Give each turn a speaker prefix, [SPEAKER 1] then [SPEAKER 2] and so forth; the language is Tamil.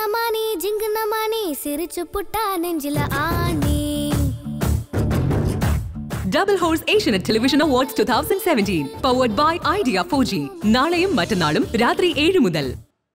[SPEAKER 1] நமானே ஜிங்கு நமானே சிரிச்சு புட்டா நெஞ்சில ஆனே.
[SPEAKER 2] Double horse Asian television awards two thousand seventeen powered by Idea four G நாளையும் மറ്റന്നാളും രാത്രി ഏഴ് മുതൽ